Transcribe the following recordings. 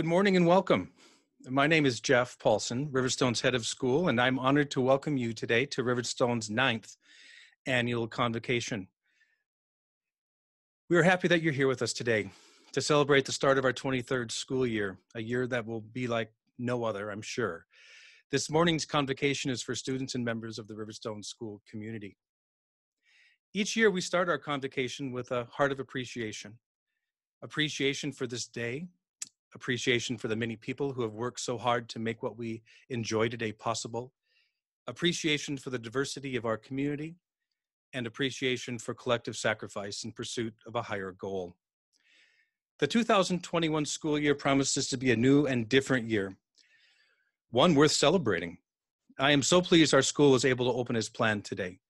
Good morning and welcome. My name is Jeff Paulson, Riverstone's head of school, and I'm honored to welcome you today to Riverstone's ninth annual convocation. We are happy that you're here with us today to celebrate the start of our 23rd school year, a year that will be like no other, I'm sure. This morning's convocation is for students and members of the Riverstone school community. Each year we start our convocation with a heart of appreciation. Appreciation for this day, appreciation for the many people who have worked so hard to make what we enjoy today possible, appreciation for the diversity of our community, and appreciation for collective sacrifice in pursuit of a higher goal. The 2021 school year promises to be a new and different year, one worth celebrating. I am so pleased our school was able to open as planned today.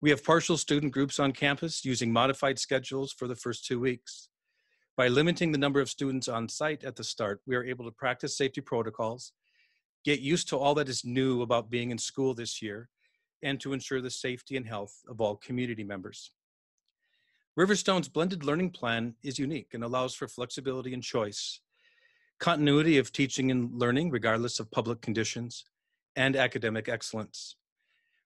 We have partial student groups on campus using modified schedules for the first two weeks. By limiting the number of students on site at the start, we are able to practice safety protocols, get used to all that is new about being in school this year, and to ensure the safety and health of all community members. Riverstone's blended learning plan is unique and allows for flexibility and choice, continuity of teaching and learning regardless of public conditions, and academic excellence.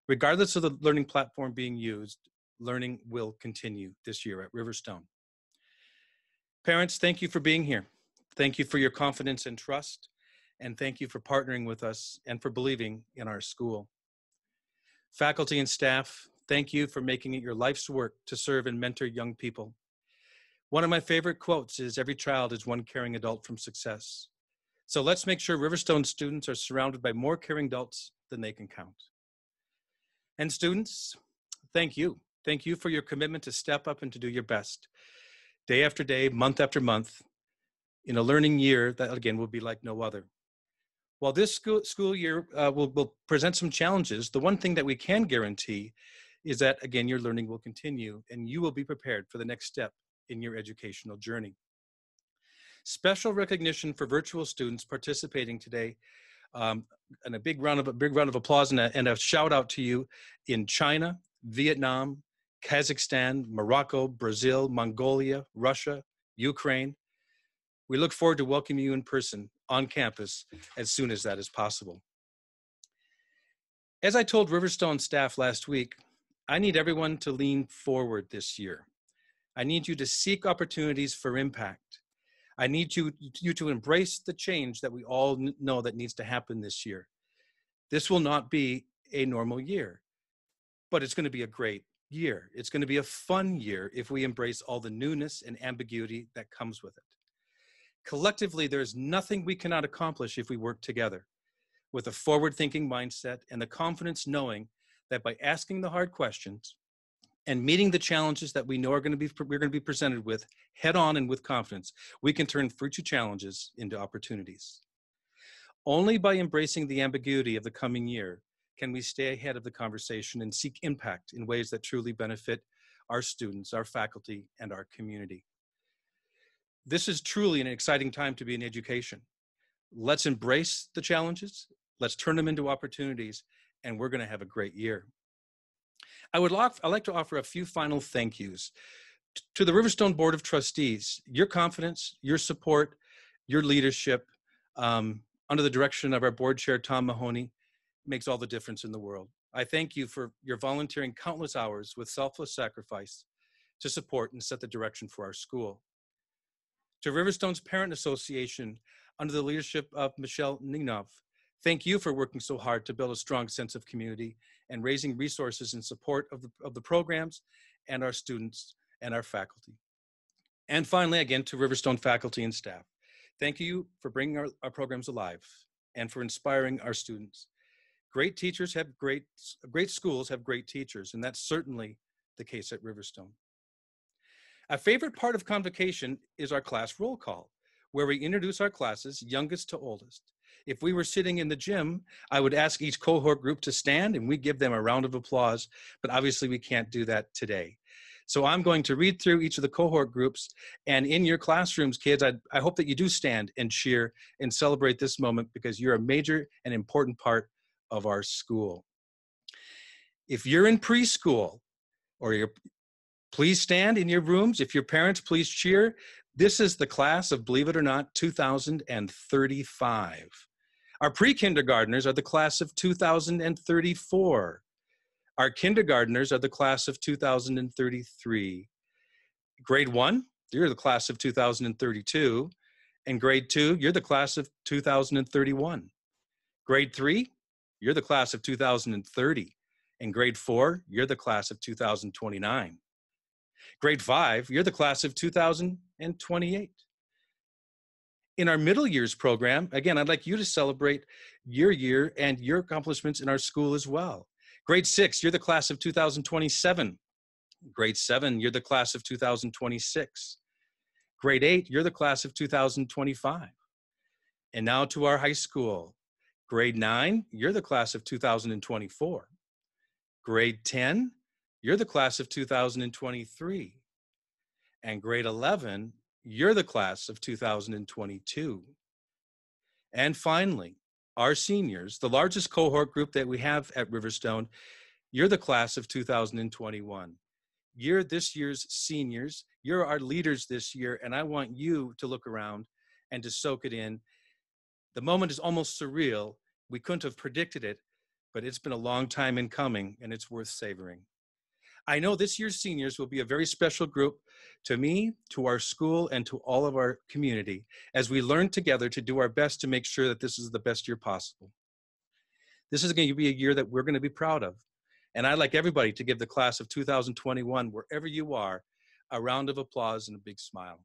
Regardless of the learning platform being used, learning will continue this year at Riverstone. Parents, thank you for being here. Thank you for your confidence and trust, and thank you for partnering with us and for believing in our school. Faculty and staff, thank you for making it your life's work to serve and mentor young people. One of my favorite quotes is Every child is one caring adult from success. So let's make sure Riverstone students are surrounded by more caring adults than they can count. And students, thank you. Thank you for your commitment to step up and to do your best day after day, month after month, in a learning year that again will be like no other. While this school, school year uh, will, will present some challenges, the one thing that we can guarantee is that again, your learning will continue and you will be prepared for the next step in your educational journey. Special recognition for virtual students participating today um, and a big round of a big round of applause and a, and a shout out to you in China, Vietnam, Kazakhstan, Morocco, Brazil, Mongolia, Russia, Ukraine. We look forward to welcoming you in person on campus as soon as that is possible. As I told Riverstone staff last week, I need everyone to lean forward this year. I need you to seek opportunities for impact. I need you, you to embrace the change that we all know that needs to happen this year. This will not be a normal year, but it's going to be a great year. It's going to be a fun year if we embrace all the newness and ambiguity that comes with it. Collectively, there's nothing we cannot accomplish if we work together with a forward thinking mindset and the confidence knowing that by asking the hard questions and meeting the challenges that we know are going to be we're going to be presented with head on and with confidence we can turn future challenges into opportunities only by embracing the ambiguity of the coming year can we stay ahead of the conversation and seek impact in ways that truly benefit our students, our faculty, and our community? This is truly an exciting time to be in education. Let's embrace the challenges, let's turn them into opportunities, and we're going to have a great year. I would like, I'd like to offer a few final thank yous. To the Riverstone Board of Trustees, your confidence, your support, your leadership, um, under the direction of our board chair, Tom Mahoney, makes all the difference in the world. I thank you for your volunteering countless hours with selfless sacrifice to support and set the direction for our school. To Riverstone's Parent Association, under the leadership of Michelle Ninov, thank you for working so hard to build a strong sense of community and raising resources in support of the, of the programs and our students and our faculty. And finally, again, to Riverstone faculty and staff, thank you for bringing our, our programs alive and for inspiring our students. Great teachers have great, great schools have great teachers, and that's certainly the case at Riverstone. A favorite part of convocation is our class roll call, where we introduce our classes, youngest to oldest. If we were sitting in the gym, I would ask each cohort group to stand and we give them a round of applause, but obviously we can't do that today. So I'm going to read through each of the cohort groups and in your classrooms, kids, I, I hope that you do stand and cheer and celebrate this moment because you're a major and important part of our school. If you're in preschool or you're please stand in your rooms. If your parents, please cheer. This is the class of, believe it or not, 2035. Our pre kindergartners are the class of 2034. Our kindergartners are the class of 2033. Grade one, you're the class of 2032. And grade two, you're the class of 2031. Grade three, you're the class of 2030. In grade four, you're the class of 2029. Grade five, you're the class of 2028. In our middle years program, again, I'd like you to celebrate your year and your accomplishments in our school as well. Grade six, you're the class of 2027. Grade seven, you're the class of 2026. Grade eight, you're the class of 2025. And now to our high school. Grade nine, you're the class of 2024. Grade 10, you're the class of 2023. And grade 11, you're the class of 2022. And finally, our seniors, the largest cohort group that we have at Riverstone, you're the class of 2021. You're this year's seniors. You're our leaders this year, and I want you to look around and to soak it in. The moment is almost surreal. We couldn't have predicted it, but it's been a long time in coming, and it's worth savoring. I know this year's seniors will be a very special group to me, to our school, and to all of our community as we learn together to do our best to make sure that this is the best year possible. This is going to be a year that we're going to be proud of. And I'd like everybody to give the class of 2021, wherever you are, a round of applause and a big smile.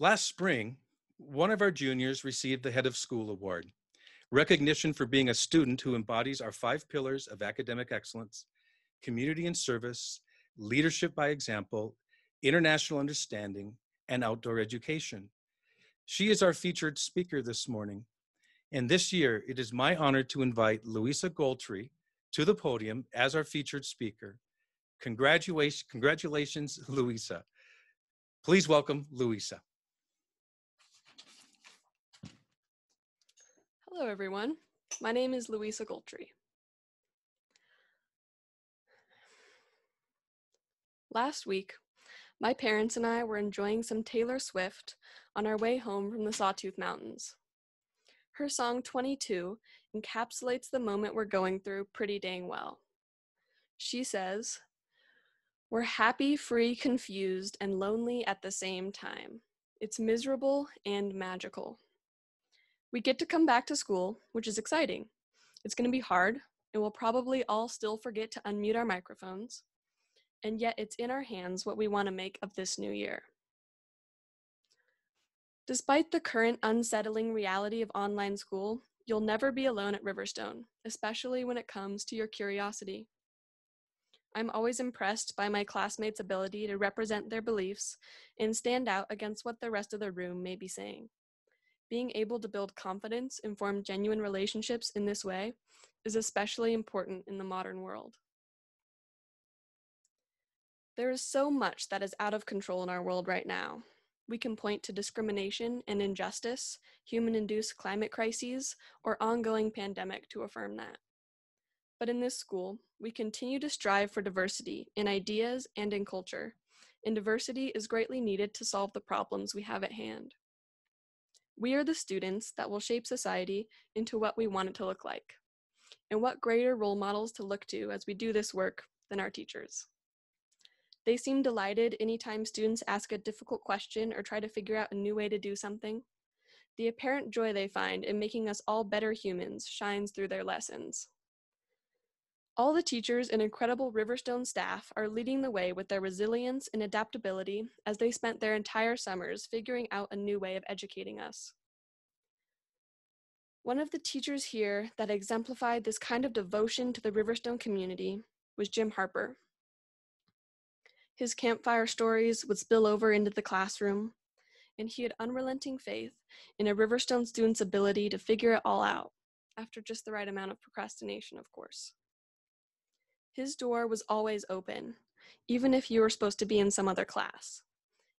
Last spring, one of our juniors received the Head of School Award, recognition for being a student who embodies our five pillars of academic excellence, community and service, leadership by example, international understanding, and outdoor education. She is our featured speaker this morning. And this year, it is my honor to invite Louisa Goldtree to the podium as our featured speaker. Congratulations, congratulations, Louisa. Please welcome Louisa. Hello, everyone. My name is Louisa Goldtree. Last week, my parents and I were enjoying some Taylor Swift on our way home from the Sawtooth Mountains. Her song 22 encapsulates the moment we're going through pretty dang well. She says, We're happy, free, confused, and lonely at the same time. It's miserable and magical. We get to come back to school, which is exciting. It's going to be hard, and we'll probably all still forget to unmute our microphones and yet it's in our hands what we want to make of this new year. Despite the current unsettling reality of online school, you'll never be alone at Riverstone, especially when it comes to your curiosity. I'm always impressed by my classmates' ability to represent their beliefs and stand out against what the rest of the room may be saying. Being able to build confidence and form genuine relationships in this way is especially important in the modern world. There is so much that is out of control in our world right now. We can point to discrimination and injustice, human induced climate crises, or ongoing pandemic to affirm that. But in this school, we continue to strive for diversity in ideas and in culture, and diversity is greatly needed to solve the problems we have at hand. We are the students that will shape society into what we want it to look like. And what greater role models to look to as we do this work than our teachers? They seem delighted anytime students ask a difficult question or try to figure out a new way to do something. The apparent joy they find in making us all better humans shines through their lessons. All the teachers and incredible Riverstone staff are leading the way with their resilience and adaptability as they spent their entire summers figuring out a new way of educating us. One of the teachers here that exemplified this kind of devotion to the Riverstone community was Jim Harper, his campfire stories would spill over into the classroom, and he had unrelenting faith in a Riverstone student's ability to figure it all out, after just the right amount of procrastination, of course. His door was always open, even if you were supposed to be in some other class.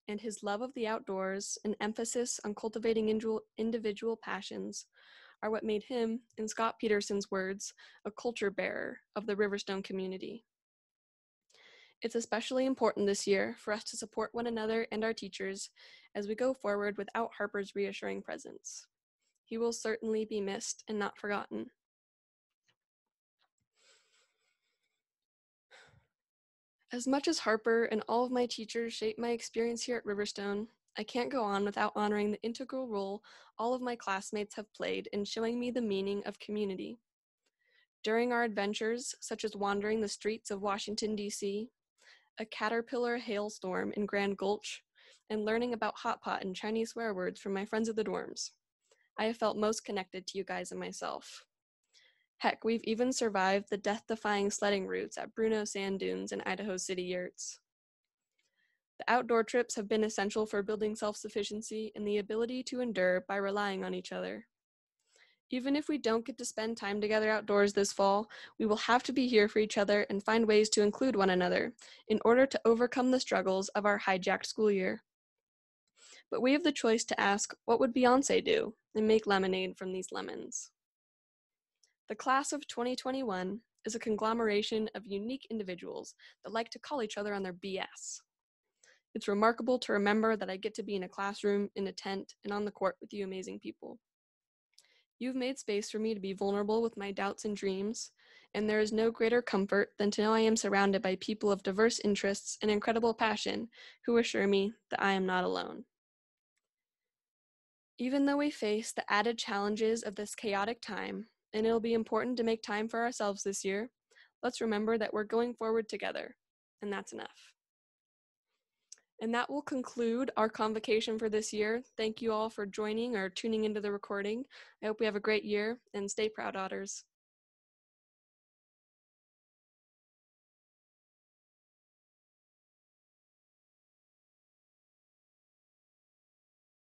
And his love of the outdoors and emphasis on cultivating individual passions are what made him, in Scott Peterson's words, a culture bearer of the Riverstone community. It's especially important this year for us to support one another and our teachers as we go forward without Harper's reassuring presence. He will certainly be missed and not forgotten. As much as Harper and all of my teachers shaped my experience here at Riverstone, I can't go on without honoring the integral role all of my classmates have played in showing me the meaning of community. During our adventures, such as wandering the streets of Washington, D.C., a caterpillar hailstorm in Grand Gulch, and learning about hot pot and Chinese swear words from my friends at the dorms, I have felt most connected to you guys and myself. Heck, we've even survived the death defying sledding routes at Bruneau Sand Dunes and Idaho City Yurts. The outdoor trips have been essential for building self sufficiency and the ability to endure by relying on each other. Even if we don't get to spend time together outdoors this fall, we will have to be here for each other and find ways to include one another in order to overcome the struggles of our hijacked school year. But we have the choice to ask, what would Beyonce do? and make lemonade from these lemons. The class of 2021 is a conglomeration of unique individuals that like to call each other on their BS. It's remarkable to remember that I get to be in a classroom, in a tent, and on the court with you amazing people. You've made space for me to be vulnerable with my doubts and dreams, and there is no greater comfort than to know I am surrounded by people of diverse interests and incredible passion who assure me that I am not alone. Even though we face the added challenges of this chaotic time, and it'll be important to make time for ourselves this year, let's remember that we're going forward together, and that's enough. And that will conclude our convocation for this year. Thank you all for joining or tuning into the recording. I hope we have a great year and stay proud, Otters.